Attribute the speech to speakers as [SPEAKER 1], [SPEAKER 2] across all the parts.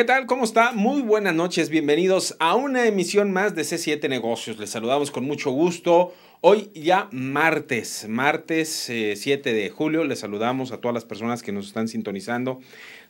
[SPEAKER 1] ¿Qué tal? ¿Cómo está? Muy buenas noches, bienvenidos a una emisión más de C7 Negocios. Les saludamos con mucho gusto. Hoy ya martes, martes 7 eh, de julio, les saludamos a todas las personas que nos están sintonizando.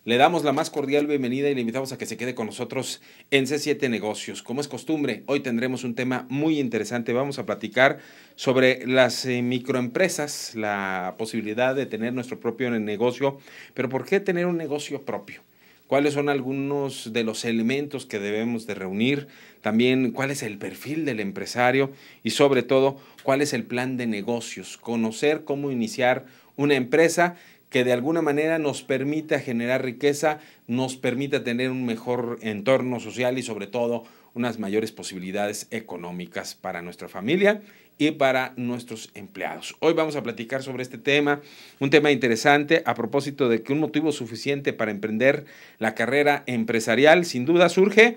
[SPEAKER 1] Le damos la más cordial bienvenida y le invitamos a que se quede con nosotros en C7 Negocios. Como es costumbre, hoy tendremos un tema muy interesante. Vamos a platicar sobre las eh, microempresas, la posibilidad de tener nuestro propio negocio, pero ¿por qué tener un negocio propio? Cuáles son algunos de los elementos que debemos de reunir, también cuál es el perfil del empresario y sobre todo cuál es el plan de negocios, conocer cómo iniciar una empresa que de alguna manera nos permita generar riqueza, nos permita tener un mejor entorno social y sobre todo unas mayores posibilidades económicas para nuestra familia y para nuestros empleados. Hoy vamos a platicar sobre este tema, un tema interesante a propósito de que un motivo suficiente para emprender la carrera empresarial sin duda surge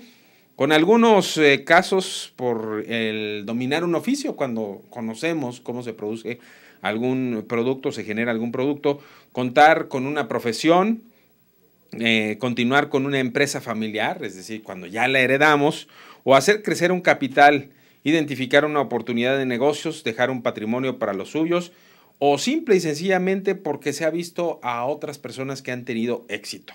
[SPEAKER 1] con algunos eh, casos por el dominar un oficio, cuando conocemos cómo se produce algún producto, se genera algún producto, contar con una profesión, eh, continuar con una empresa familiar, es decir, cuando ya la heredamos, o hacer crecer un capital identificar una oportunidad de negocios, dejar un patrimonio para los suyos o simple y sencillamente porque se ha visto a otras personas que han tenido éxito.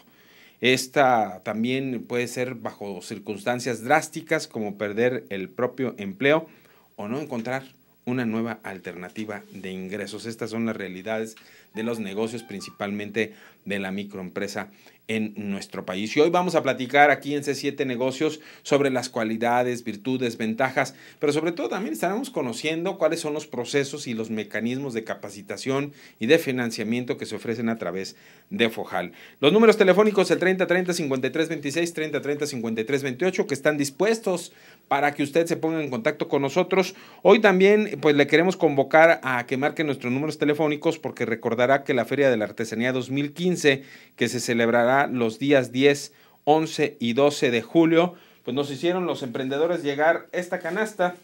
[SPEAKER 1] Esta también puede ser bajo circunstancias drásticas como perder el propio empleo o no encontrar una nueva alternativa de ingresos. Estas son las realidades de los negocios, principalmente de la microempresa en nuestro país. Y hoy vamos a platicar aquí en C7 Negocios sobre las cualidades, virtudes, ventajas, pero sobre todo también estaremos conociendo cuáles son los procesos y los mecanismos de capacitación y de financiamiento que se ofrecen a través de Fojal. Los números telefónicos el 30 30 53 26, 30 30 53 28 que están dispuestos para que usted se ponga en contacto con nosotros. Hoy también pues le queremos convocar a que marque nuestros números telefónicos porque recordará que la Feria de la Artesanía 2015 que se celebrará los días 10, 11 y 12 de julio, pues nos hicieron los emprendedores llegar esta canasta,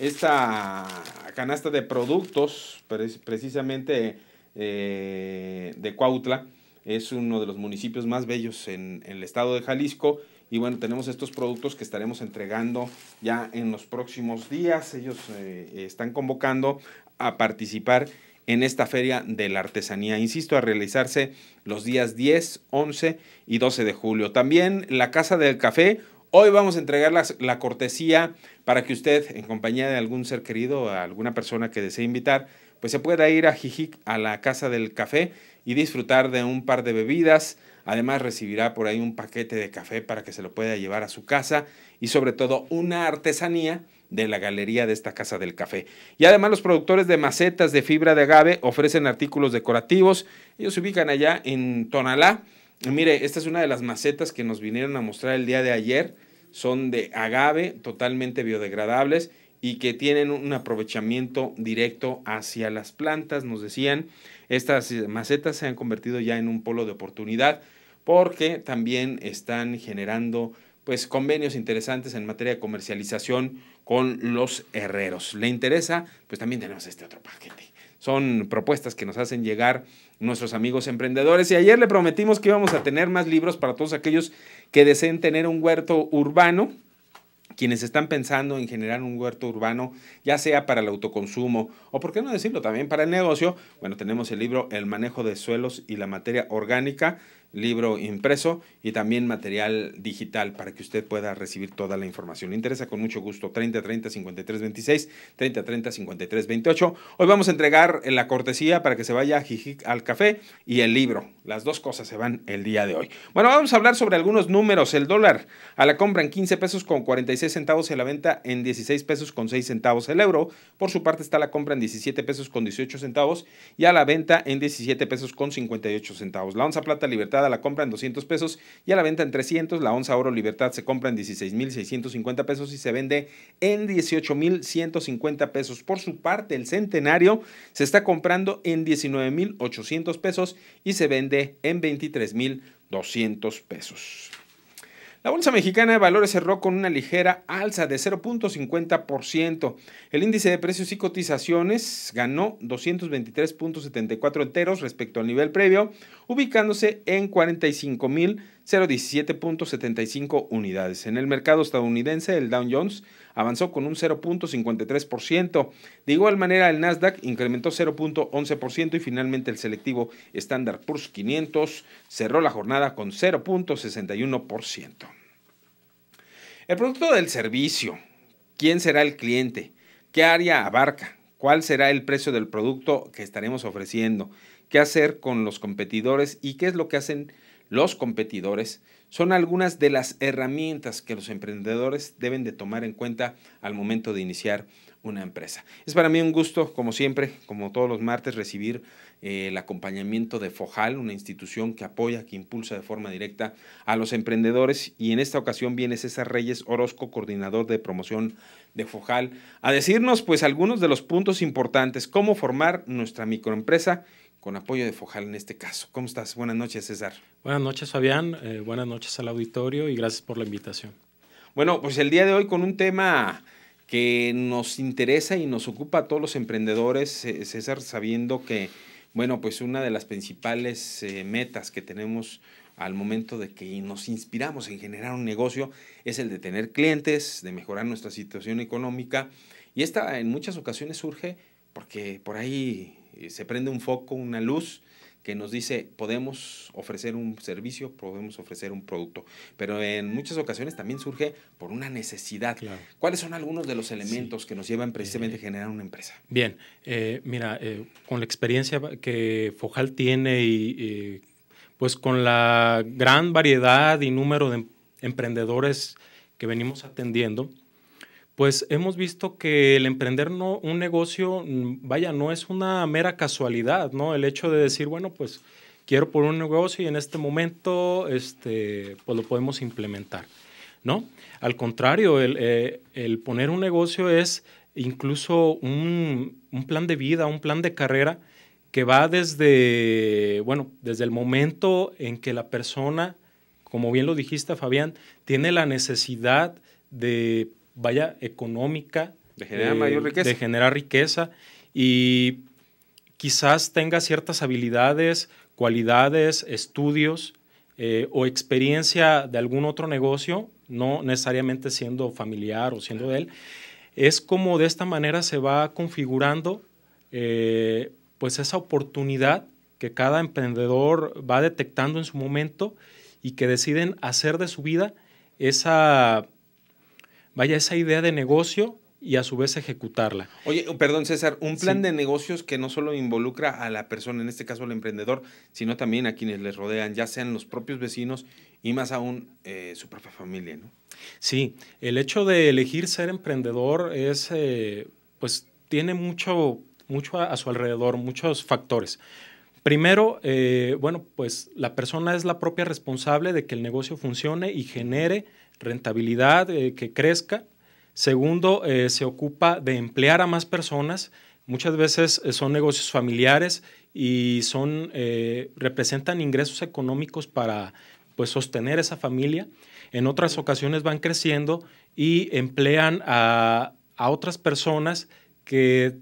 [SPEAKER 1] esta canasta de productos, precisamente eh, de Cuautla, es uno de los municipios más bellos en, el estado de Jalisco. Y bueno, tenemos estos productos que estaremos entregando ya en los próximos días. Ellos eh, están convocando a participar en esta feria de la artesanía. Insisto, a realizarse los días 10, 11 y 12 de julio. También la Casa del Café. Hoy vamos a entregar la, cortesía para que usted, en compañía de algún ser querido, a alguna persona que desee invitar, pues se pueda ir a Jijic, a la Casa del Café y disfrutar de un par de bebidas. Además recibirá por ahí un paquete de café para que se lo pueda llevar a su casa y sobre todo una artesanía de la galería de esta Casa del Café. Y además los productores de macetas de fibra de agave ofrecen artículos decorativos. Ellos se ubican allá en Tonalá. mire, esta es una de las macetas que nos vinieron a mostrar el día de ayer. Son de agave, totalmente biodegradables y que tienen un aprovechamiento directo hacia las plantas. Nos decían, estas macetas se han convertido ya en un polo de oportunidad porque también están generando pues convenios interesantes en materia de comercialización con los herreros. ¿Le interesa? Pues también tenemos este otro paquete. Son propuestas que nos hacen llegar nuestros amigos emprendedores y ayer le prometimos que íbamos a tener más libros para todos aquellos que deseen tener un huerto urbano quienes están pensando en generar un huerto urbano, ya sea para el autoconsumo o, por qué no decirlo, también para el negocio, bueno, tenemos el libro El manejo de suelos y la materia orgánica, libro impreso y también material digital para que usted pueda recibir toda la información. Le interesa con mucho gusto 30 30 53 26, 30 30 53 28. Hoy vamos a entregar la cortesía para que se vaya al café y el libro. Las dos cosas se van el día de hoy. Bueno, vamos a hablar sobre algunos números. El dólar a la compra en 15 pesos con 46 centavos y a la venta en 16 pesos con 6 centavos. El euro, por su parte, está a la compra en 17 pesos con 18 centavos y a la venta en 17 pesos con 58 centavos. La onza plata libertad la compra en 200 pesos y a la venta en 300. La onza oro Libertad se compra en 16.650 pesos y se vende en 18.150 pesos. Por su parte, el centenario se está comprando en 19.800 pesos y se vende en 23.200 pesos. La Bolsa Mexicana de Valores cerró con una ligera alza de 0.50%. El índice de precios y cotizaciones ganó 223.74 enteros respecto al nivel previo, ubicándose en 45.000 017.75 unidades. En el mercado estadounidense, el Dow Jones avanzó con un 0.53%. De igual manera, el Nasdaq incrementó 0.11% y finalmente el selectivo Standard Poor's 500 cerró la jornada con 0.61%. El producto del servicio. ¿Quién será el cliente? ¿Qué área abarca? ¿Cuál será el precio del producto que estaremos ofreciendo? ¿Qué hacer con los competidores? ¿Y qué es lo que hacen los competidores? Son algunas de las herramientas que los emprendedores deben de tomar en cuenta al momento de iniciar una empresa. Es para mí un gusto, como siempre, como todos los martes, recibir eh, el acompañamiento de FOJAL, una institución que apoya, que impulsa de forma directa a los emprendedores. Y en esta ocasión viene César Reyes Orozco, coordinador de promoción de FOJAL, a decirnos pues algunos de los puntos importantes, cómo formar nuestra microempresa con apoyo de FOJAL en este caso. ¿Cómo estás? Buenas noches, César.
[SPEAKER 2] Buenas noches, Fabián. Eh, buenas noches al auditorio y gracias por la invitación.
[SPEAKER 1] Bueno, pues el día de hoy con un tema que nos interesa y nos ocupa a todos los emprendedores, César, sabiendo que, bueno, pues una de las principales eh, metas que tenemos al momento de que nos inspiramos en generar un negocio es el de tener clientes, de mejorar nuestra situación económica. Y esta en muchas ocasiones surge porque por ahí eh, se prende un foco, una luz que nos dice podemos ofrecer un servicio, podemos ofrecer un producto, pero en muchas ocasiones también surge por una necesidad. ¿Cuáles son algunos de los elementos que nos llevan precisamente a generar una empresa?
[SPEAKER 2] Bien, eh, mira, eh, con la experiencia que Fojal tiene y pues con la gran variedad y número de emprendedores que venimos atendiendo, pues hemos visto que el emprender un negocio, mm, vaya, no es una mera casualidad, ¿no? El hecho de decir, bueno, pues quiero poner un negocio y en este momento, este, pues lo podemos implementar, ¿no? Al contrario, el, eh, el poner un negocio es incluso un, un, plan de vida, un plan de carrera que va desde, bueno, desde el momento en que la persona, como bien lo dijiste, Fabián, tiene la necesidad de vaya económica.
[SPEAKER 1] De generar mayor riqueza.
[SPEAKER 2] De generar riqueza y quizás tenga ciertas habilidades, cualidades, estudios eh, o experiencia de algún otro negocio, no necesariamente siendo familiar o siendo de él. Es como de esta manera se va configurando eh, pues esa oportunidad que cada emprendedor va detectando en su momento y que deciden hacer de su vida esa vaya esa idea de negocio y a su vez ejecutarla.
[SPEAKER 1] Oye, perdón César, un plan de negocios que no solo involucra a la persona, en este caso al emprendedor, sino también a quienes les rodean, ya sean los propios vecinos y más aún eh, su propia familia, ¿no?
[SPEAKER 2] Sí, el hecho de elegir ser emprendedor es, eh, pues tiene mucho, mucho a, su alrededor, muchos factores. Primero, eh, bueno, pues la persona es la propia responsable de que el negocio funcione y genere rentabilidad, eh, que crezca. Segundo, eh, se ocupa de emplear a más personas. Muchas veces eh, son negocios familiares y son, representan ingresos económicos para pues, sostener esa familia. En otras ocasiones van creciendo y emplean a, a otras personas que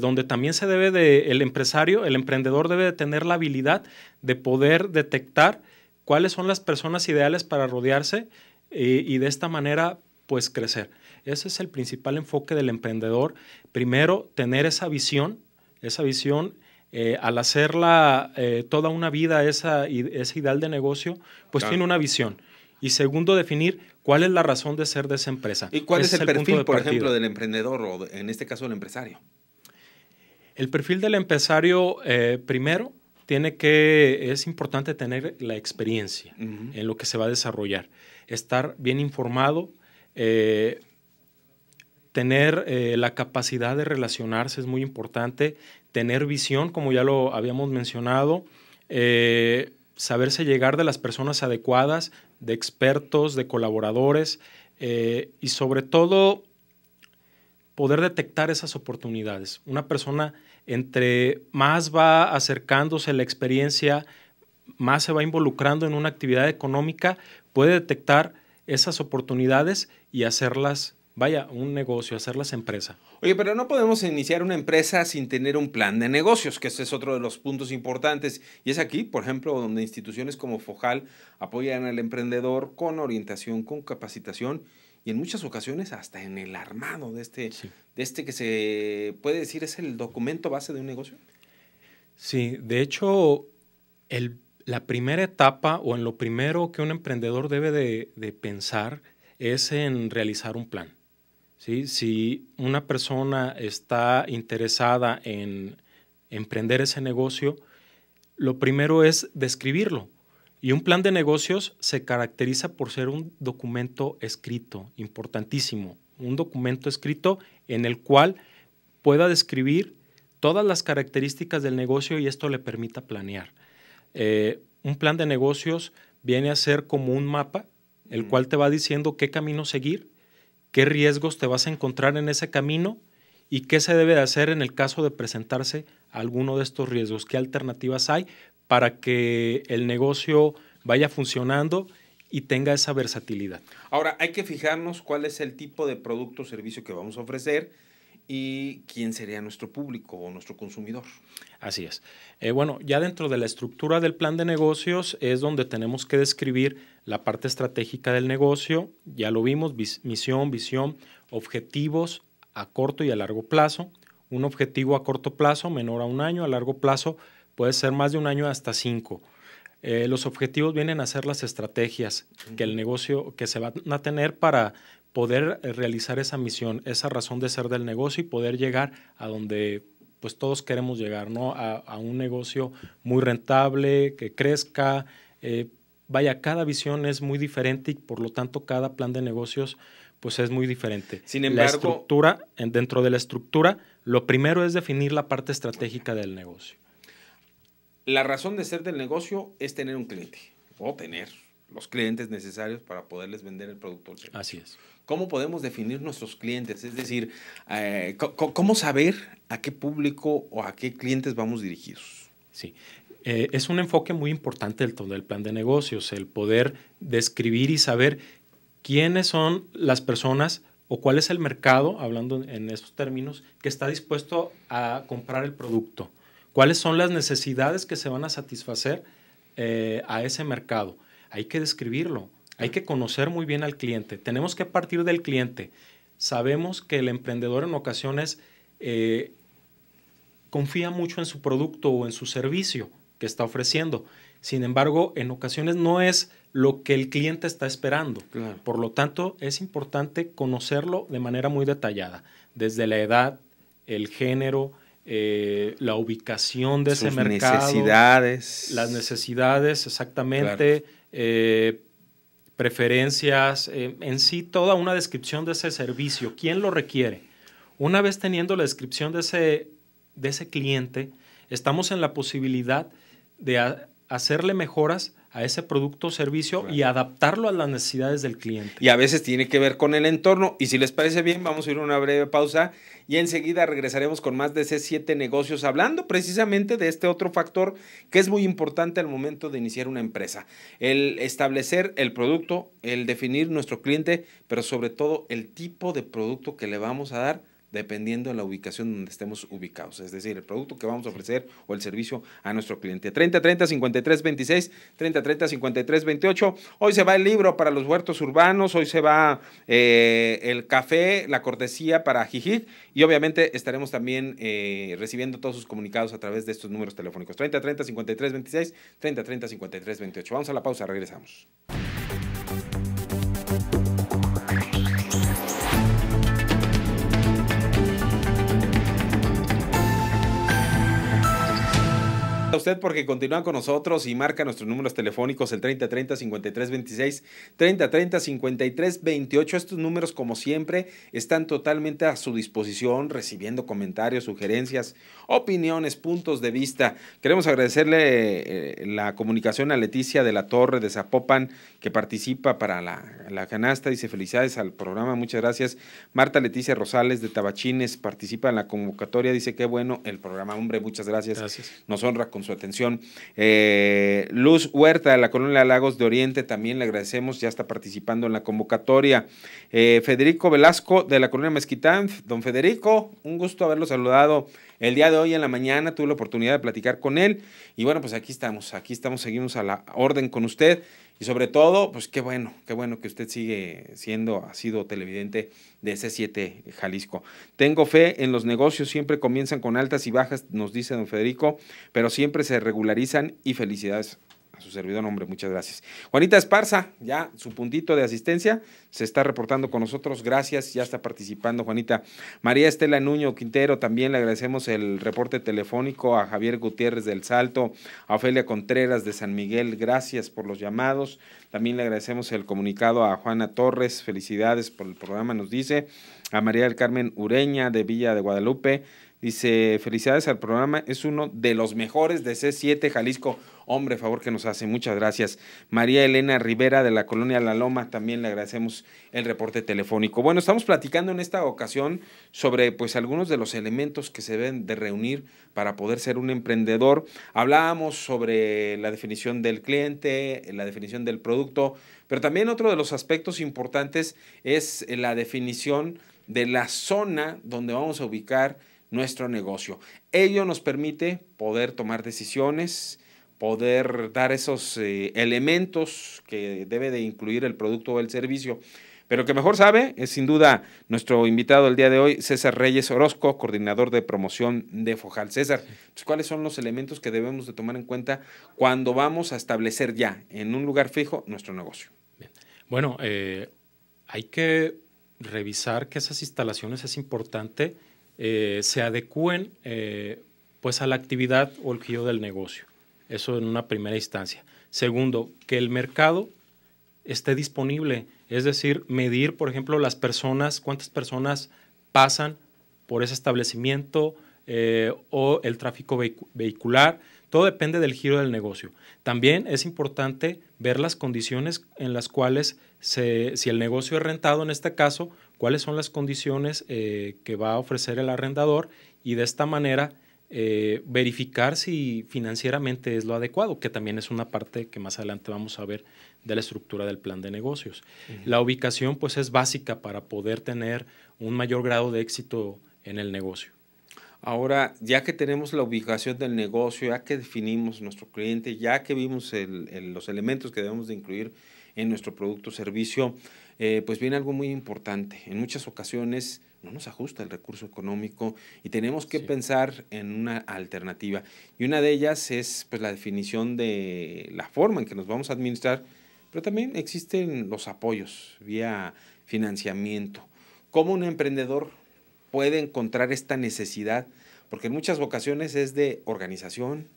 [SPEAKER 2] donde también se debe de, el empresario, el emprendedor debe de tener la habilidad de poder detectar cuáles son las personas ideales para rodearse y de esta manera pues crecer. Ese es el principal enfoque del emprendedor. Primero, tener esa visión, esa visión eh, al hacerla eh, toda una vida, esa, ese ideal de negocio, pues tiene una visión. Y segundo, definir cuál es la razón de ser de esa empresa.
[SPEAKER 1] ¿Y cuál es el, perfil, por ejemplo, del emprendedor o en este caso del empresario?
[SPEAKER 2] El perfil del empresario, eh, primero, tiene que, es importante tener la experiencia en lo que se va a desarrollar estar bien informado, eh, tener eh, la capacidad de relacionarse es muy importante, tener visión, como ya lo habíamos mencionado, eh, saberse llegar de las personas adecuadas, de expertos, de colaboradores y sobre todo poder detectar esas oportunidades. Una persona entre más va acercándose a la experiencia, más se va involucrando en una actividad económica, puede detectar esas oportunidades y hacerlas vaya, un negocio, hacerlas empresa.
[SPEAKER 1] Oye, pero no podemos iniciar una empresa sin tener un plan de negocios, que ese es otro de los puntos importantes. Y es aquí, por ejemplo, donde instituciones como Fojal apoyan al emprendedor con orientación, con capacitación y en muchas ocasiones hasta en el armado de este, de este que se puede decir es el documento base de un negocio.
[SPEAKER 2] Sí, de hecho, el, la primera etapa o en lo primero que un emprendedor debe de, de pensar es en realizar un plan. ¿sí? Si una persona está interesada en emprender ese negocio, lo primero es describirlo. Y un plan de negocios se caracteriza por ser un documento escrito, importantísimo, un documento escrito en el cual pueda describir todas las características del negocio y esto le permita planear. Eh, un plan de negocios viene a ser como un mapa, el cual te va diciendo qué camino seguir, qué riesgos te vas a encontrar en ese camino y qué se debe de hacer en el caso de presentarse alguno de estos riesgos, qué alternativas hay para que el negocio vaya funcionando y tenga esa versatilidad.
[SPEAKER 1] Ahora, hay que fijarnos cuál es el tipo de producto o servicio que vamos a ofrecer y quién sería nuestro público o nuestro consumidor.
[SPEAKER 2] Así es. Eh, bueno, ya dentro de la estructura del plan de negocios es donde tenemos que describir la parte estratégica del negocio, ya lo vimos, misión, visión, objetivos a corto y a largo plazo. Un objetivo a corto plazo menor a un año, a largo plazo puede ser más de un año hasta cinco. Eh, los objetivos vienen a ser las estrategias que el negocio que se van a tener para poder eh, realizar esa misión, esa razón de ser del negocio y poder llegar a donde pues todos queremos llegar, ¿no? A, un negocio muy rentable, que crezca. Eh, vaya, cada visión es muy diferente y por lo tanto cada plan de negocios pues es muy diferente.
[SPEAKER 1] Sin embargo,
[SPEAKER 2] la estructura, dentro de la estructura, lo primero es definir la parte estratégica del negocio.
[SPEAKER 1] La razón de ser del negocio es tener un cliente o tener los clientes necesarios para poderles vender el producto.
[SPEAKER 2] Así es.
[SPEAKER 1] ¿Cómo podemos definir nuestros clientes? Es decir, eh, ¿cómo saber a qué público o a qué clientes vamos dirigidos?
[SPEAKER 2] Sí. Eh, es un enfoque muy importante del, del plan de negocios, el poder describir y saber quiénes son las personas o cuál es el mercado, hablando en estos términos, que está dispuesto a comprar el producto. ¿Cuáles son las necesidades que se van a satisfacer eh, a ese mercado? Hay que describirlo. Hay que conocer muy bien al cliente. Tenemos que partir del cliente. Sabemos que el emprendedor en ocasiones eh, confía mucho en su producto o en su servicio que está ofreciendo. Sin embargo, en ocasiones no es lo que el cliente está esperando. Por lo tanto, es importante conocerlo de manera muy detallada, desde la edad, el género, eh, la ubicación de ese mercado.
[SPEAKER 1] necesidades.
[SPEAKER 2] Las necesidades, exactamente. Eh, preferencias, eh, en sí toda una descripción de ese servicio, quién lo requiere. Una vez teniendo la descripción de ese, de ese cliente, estamos en la posibilidad de hacerle mejoras a ese producto o servicio y adaptarlo a las necesidades del cliente.
[SPEAKER 1] Y a veces tiene que ver con el entorno. Y si les parece bien, vamos a ir a una breve pausa y enseguida regresaremos con más de C7 negocios hablando precisamente de este otro factor que es muy importante al momento de iniciar una empresa. El establecer el producto, el definir nuestro cliente, pero sobre todo el tipo de producto que le vamos a dar dependiendo de la ubicación donde estemos ubicados, es decir, el producto que vamos a ofrecer o el servicio a nuestro cliente. 30 30 53 26, 30 30 53 28. Hoy se va el libro para los huertos urbanos, hoy se va eh, el café, la cortesía para Jijit y obviamente estaremos también eh, recibiendo todos sus comunicados a través de estos números telefónicos. 30 30 53 26, 30 30 53 28. Vamos a la pausa, regresamos. Usted porque continúa con nosotros y marca nuestros números telefónicos el 3030 5326, 3030 5328. Estos números, como siempre, están totalmente a su disposición, recibiendo comentarios, sugerencias, opiniones, puntos de vista. Queremos agradecerle eh, la comunicación a Leticia de la Torre de Zapopan, que participa para la, la canasta. Dice felicidades al programa, muchas gracias. Marta Leticia Rosales de Tabachines participa en la convocatoria. Dice qué bueno el programa, hombre, muchas gracias.
[SPEAKER 2] Gracias.
[SPEAKER 1] Nos honra con su atención. Eh, Luz Huerta de la Colonia Lagos de Oriente, también le agradecemos, ya está participando en la convocatoria. Eh, Federico Velasco de la Colonia Mezquitán, don Federico, un gusto haberlo saludado el día de hoy en la mañana, tuve la oportunidad de platicar con él y bueno, pues aquí estamos, aquí estamos, seguimos a la orden con usted. Y sobre todo, pues qué bueno, qué bueno que usted sigue siendo, ha sido televidente de C7 Jalisco. Tengo fe en los negocios, siempre comienzan con altas y bajas, nos dice don Federico, pero siempre se regularizan y felicidades a su servidor, hombre, muchas gracias. Juanita Esparza, ya su puntito de asistencia, se está reportando con nosotros, gracias, ya está participando Juanita. María Estela Nuño Quintero, también le agradecemos el reporte telefónico a Javier Gutiérrez del Salto, a Ofelia Contreras de San Miguel, gracias por los llamados. También le agradecemos el comunicado a Juana Torres, felicidades por el programa, nos dice, a María del Carmen Ureña de Villa de Guadalupe, Dice, felicidades al programa, es uno de los mejores de C7 Jalisco. Hombre, favor que nos hace, muchas gracias. María Elena Rivera de la colonia La Loma, también le agradecemos el reporte telefónico. Bueno, estamos platicando en esta ocasión sobre pues algunos de los elementos que se deben de reunir para poder ser un emprendedor. Hablábamos sobre la definición del cliente, la definición del producto, pero también otro de los aspectos importantes es la definición de la zona donde vamos a ubicar nuestro negocio. Ello nos permite poder tomar decisiones, poder dar esos eh, elementos que debe de incluir el producto o el servicio. Pero que mejor sabe es sin duda nuestro invitado el día de hoy, César Reyes Orozco, coordinador de promoción de Fojal. César, pues, ¿cuáles son los elementos que debemos de tomar en cuenta cuando vamos a establecer ya en un lugar fijo nuestro negocio?
[SPEAKER 2] Bueno, eh, hay que revisar que esas instalaciones es importante eh, se adecúen eh, pues a la actividad o el giro del negocio. Eso en una primera instancia. Segundo, que el mercado esté disponible, es decir, medir, por ejemplo, las personas, cuántas personas pasan por ese establecimiento eh, o el tráfico vehicular. Todo depende del giro del negocio. También es importante ver las condiciones en las cuales, si el negocio es rentado en este caso, cuáles son las condiciones eh, que va a ofrecer el arrendador y de esta manera eh, verificar si financieramente es lo adecuado, que también es una parte que más adelante vamos a ver de la estructura del plan de negocios. La ubicación pues es básica para poder tener un mayor grado de éxito en el negocio.
[SPEAKER 1] Ahora, ya que tenemos la ubicación del negocio, ya que definimos nuestro cliente, ya que vimos los elementos que debemos de incluir en nuestro producto o servicio, eh, pues viene algo muy importante. En muchas ocasiones no nos ajusta el recurso económico y tenemos que pensar en una alternativa. Y una de ellas es pues, la definición de la forma en que nos vamos a administrar, pero también existen los apoyos vía financiamiento. ¿Cómo un emprendedor puede encontrar esta necesidad? Porque en muchas ocasiones es de organización,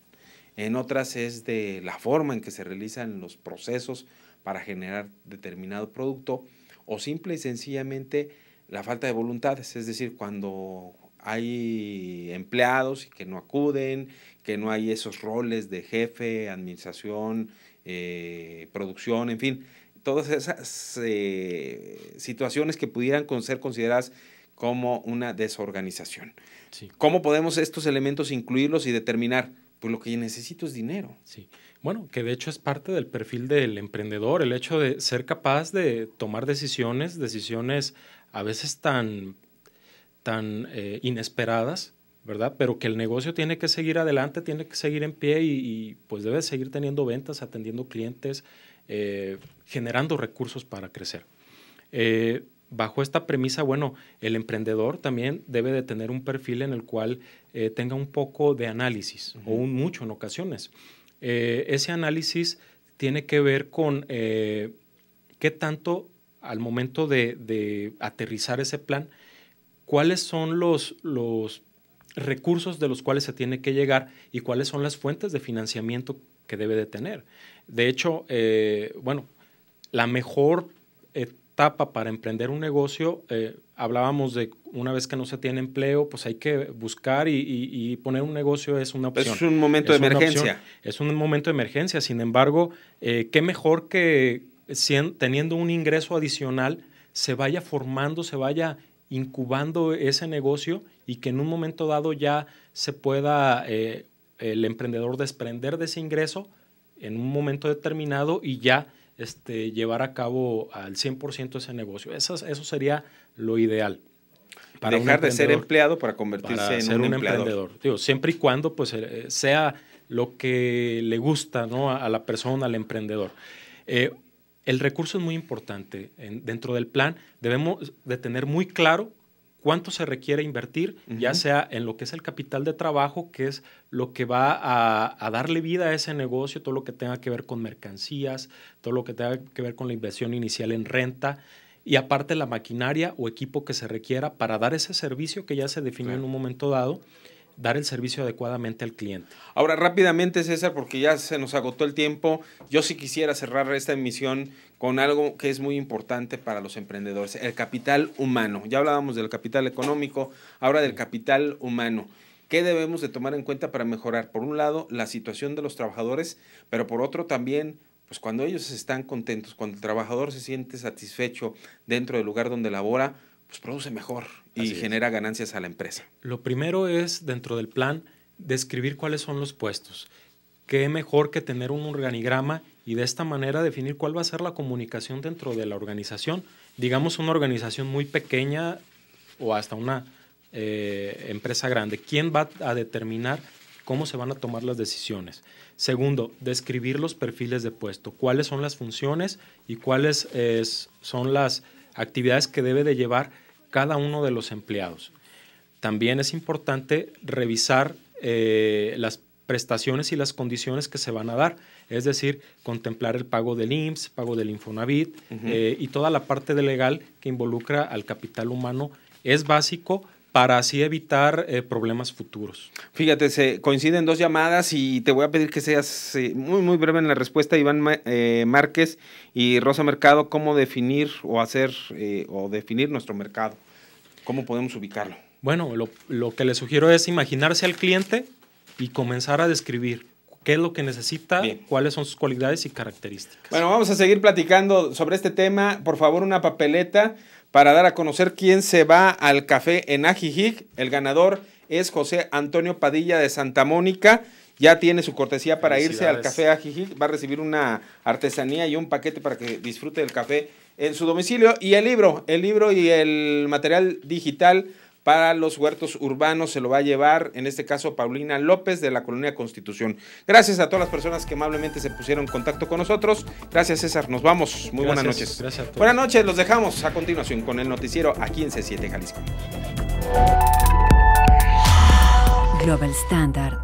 [SPEAKER 1] en otras es de la forma en que se realizan los procesos para generar determinado producto o simple y sencillamente la falta de voluntades, es decir, cuando hay empleados que no acuden, que no hay esos roles de jefe, administración, eh, producción, en fin, todas esas eh, situaciones que pudieran ser consideradas como una desorganización. ¿Cómo podemos estos elementos incluirlos y determinar? Pues lo que necesito es dinero.
[SPEAKER 2] Sí. Bueno, que de hecho es parte del perfil del emprendedor, el hecho de ser capaz de tomar decisiones, decisiones a veces tan, tan eh, inesperadas, ¿verdad? Pero que el negocio tiene que seguir adelante, tiene que seguir en pie y, pues debe seguir teniendo ventas, atendiendo clientes, eh, generando recursos para crecer. Eh, bajo esta premisa, bueno, el emprendedor también debe de tener un perfil en el cual tenga un poco de análisis o un mucho en ocasiones. Eh, ese análisis tiene que ver con eh, qué tanto al momento de, aterrizar ese plan, cuáles son los, los recursos de los cuales se tiene que llegar y cuáles son las fuentes de financiamiento que debe de tener. De hecho, eh, bueno, la mejor etapa para emprender un negocio, hablábamos de una vez que no se tiene empleo, pues hay que buscar y, poner un negocio es una opción.
[SPEAKER 1] Es un momento de emergencia.
[SPEAKER 2] es un momento de emergencia. Sin embargo, eh, qué mejor que teniendo un ingreso adicional se vaya formando, se vaya incubando ese negocio y que en un momento dado ya se pueda eh, el emprendedor desprender de ese ingreso en un momento determinado y ya este, llevar a cabo al 100% ese negocio. Eso, eso sería lo ideal.
[SPEAKER 1] Para Dejar de ser empleado para convertirse en un, emprendedor.
[SPEAKER 2] Digo, siempre y cuando pues, eh, sea lo que le gusta ¿no? a, la persona, al emprendedor. Eh, el recurso es muy importante. dentro del plan debemos de tener muy claro cuánto se requiere invertir, ya sea en lo que es el capital de trabajo, que es lo que va a, darle vida a ese negocio, todo lo que tenga que ver con mercancías, todo lo que tenga que ver con la inversión inicial en renta, y aparte la maquinaria o equipo que se requiera para dar ese servicio que ya se definió en un momento dado dar el servicio adecuadamente al cliente.
[SPEAKER 1] Ahora, rápidamente, César, porque ya se nos agotó el tiempo, yo sí quisiera cerrar esta emisión con algo que es muy importante para los emprendedores, el capital humano. Ya hablábamos del capital económico, ahora del capital humano. ¿Qué debemos de tomar en cuenta para mejorar? Por un lado, la situación de los trabajadores, pero por otro también, pues cuando ellos están contentos, cuando el trabajador se siente satisfecho dentro del lugar donde labora, pues produce mejor y genera ganancias a la empresa.
[SPEAKER 2] Lo primero es, dentro del plan, describir cuáles son los puestos. Qué mejor que tener un organigrama y de esta manera definir cuál va a ser la comunicación dentro de la organización. Digamos una organización muy pequeña o hasta una eh, empresa grande. ¿Quién va a determinar cómo se van a tomar las decisiones? Segundo, describir los perfiles de puesto, cuáles son las funciones y cuáles son las actividades que debe de llevar cada uno de los empleados. También es importante revisar eh, las prestaciones y las condiciones que se van a dar, es decir, contemplar el pago del IMSS, pago del Infonavit eh, y toda la parte de legal que involucra al capital humano es básico para así evitar eh, problemas futuros.
[SPEAKER 1] Fíjate, se coinciden dos llamadas y te voy a pedir que seas muy, muy breve en la respuesta, Iván Márquez y Rosa Mercado, cómo definir o hacer o definir nuestro mercado, cómo podemos ubicarlo.
[SPEAKER 2] Bueno, lo, lo que le sugiero es imaginarse al cliente y comenzar a describir qué es lo que necesita, cuáles son sus cualidades y características.
[SPEAKER 1] Bueno, vamos a seguir platicando sobre este tema. Por favor, una papeleta para dar a conocer quién se va al café en Ajijic. El ganador es José Antonio Padilla de Santa Mónica. Ya tiene su cortesía para irse al café Ajijic. Va a recibir una artesanía y un paquete para que disfrute del café en su domicilio. Y el libro, el libro y el material digital para los huertos urbanos se lo va a llevar, en este caso, Paulina López de la Colonia Constitución. Gracias a todas las personas que amablemente se pusieron en contacto con nosotros. Gracias, César. Nos vamos. Muy buenas noches. Gracias a Buenas noches. Los dejamos a continuación con el noticiero aquí en C7 Jalisco. Global Standard